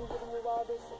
I'm giving you all this.